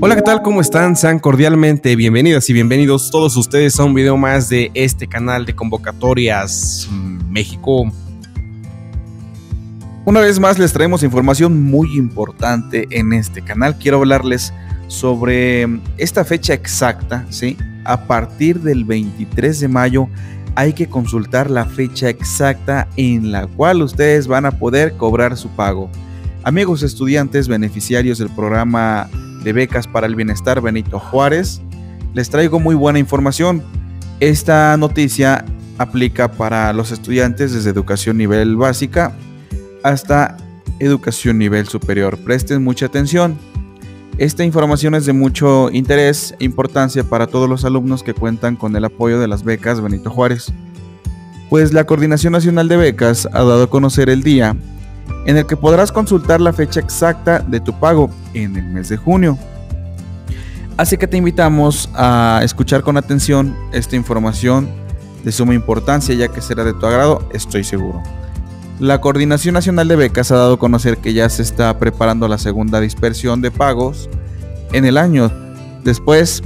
Hola, ¿qué tal? ¿Cómo están? Sean cordialmente bienvenidas y bienvenidos todos ustedes a un video más de este canal de convocatorias mm, México. Una vez más les traemos información muy importante en este canal. Quiero hablarles sobre esta fecha exacta, ¿sí? A partir del 23 de mayo hay que consultar la fecha exacta en la cual ustedes van a poder cobrar su pago. Amigos estudiantes beneficiarios del programa de becas para el bienestar Benito Juárez, les traigo muy buena información. Esta noticia aplica para los estudiantes desde educación nivel básica hasta educación nivel superior. Presten mucha atención. Esta información es de mucho interés e importancia para todos los alumnos que cuentan con el apoyo de las becas Benito Juárez. Pues la Coordinación Nacional de Becas ha dado a conocer el día en el que podrás consultar la fecha exacta de tu pago en el mes de junio. Así que te invitamos a escuchar con atención esta información de suma importancia ya que será de tu agrado, estoy seguro. La Coordinación Nacional de Becas ha dado a conocer que ya se está preparando la segunda dispersión de pagos en el año. Después,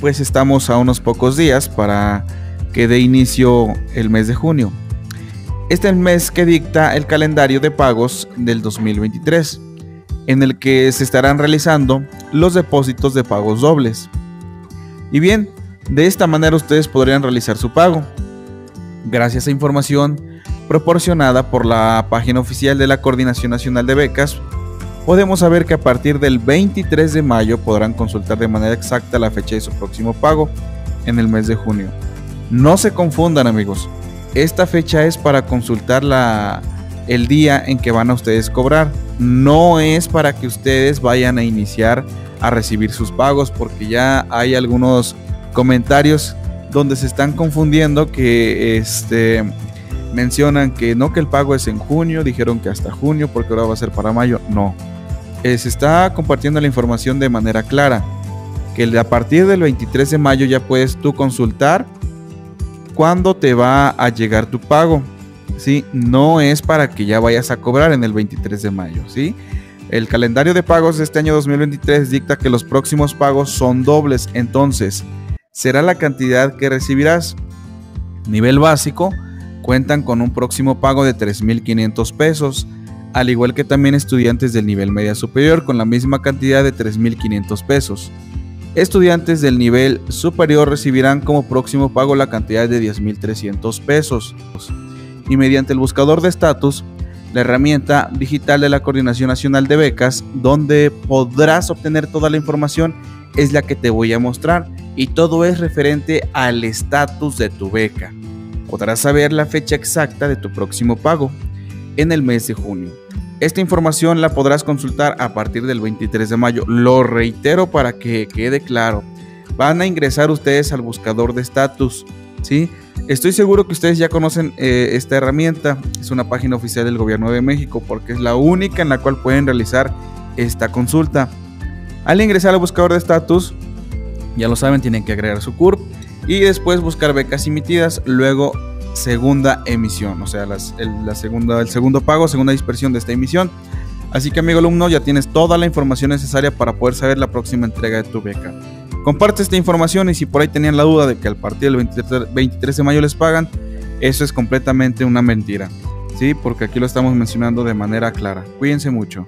pues estamos a unos pocos días para que dé inicio el mes de junio. Este es el mes que dicta el calendario de pagos del 2023, en el que se estarán realizando los depósitos de pagos dobles. Y bien, de esta manera ustedes podrían realizar su pago. Gracias a información proporcionada por la página oficial de la Coordinación Nacional de Becas, podemos saber que a partir del 23 de mayo podrán consultar de manera exacta la fecha de su próximo pago en el mes de junio. No se confundan amigos, esta fecha es para consultar la, el día en que van a ustedes cobrar. No es para que ustedes vayan a iniciar a recibir sus pagos porque ya hay algunos comentarios donde se están confundiendo que este mencionan que no que el pago es en junio, dijeron que hasta junio porque ahora va a ser para mayo. No. Eh, se está compartiendo la información de manera clara que a partir del 23 de mayo ya puedes tú consultar cuándo te va a llegar tu pago. ¿sí? No es para que ya vayas a cobrar en el 23 de mayo. ¿sí? El calendario de pagos de este año 2023 dicta que los próximos pagos son dobles. Entonces, será la cantidad que recibirás. Nivel básico, cuentan con un próximo pago de 3.500 pesos, al igual que también estudiantes del nivel media superior con la misma cantidad de 3.500 pesos. Estudiantes del nivel superior recibirán como próximo pago la cantidad de 10.300 pesos. Y mediante el buscador de estatus, la herramienta digital de la Coordinación Nacional de Becas, donde podrás obtener toda la información, es la que te voy a mostrar. Y todo es referente al estatus de tu beca. Podrás saber la fecha exacta de tu próximo pago en el mes de junio. Esta información la podrás consultar a partir del 23 de mayo. Lo reitero para que quede claro. Van a ingresar ustedes al buscador de estatus. ¿sí? Estoy seguro que ustedes ya conocen eh, esta herramienta. Es una página oficial del Gobierno de México porque es la única en la cual pueden realizar esta consulta. Al ingresar al buscador de estatus, ya lo saben, tienen que agregar su CURP y después buscar becas emitidas. Luego segunda emisión, o sea, el, la segunda, el segundo pago, segunda dispersión de esta emisión. Así que amigo alumno, ya tienes toda la información necesaria para poder saber la próxima entrega de tu beca. Comparte esta información y si por ahí tenían la duda de que al partir del 23, de mayo les pagan, eso es completamente una mentira. ¿Sí? Porque aquí lo estamos mencionando de manera clara. Cuídense mucho.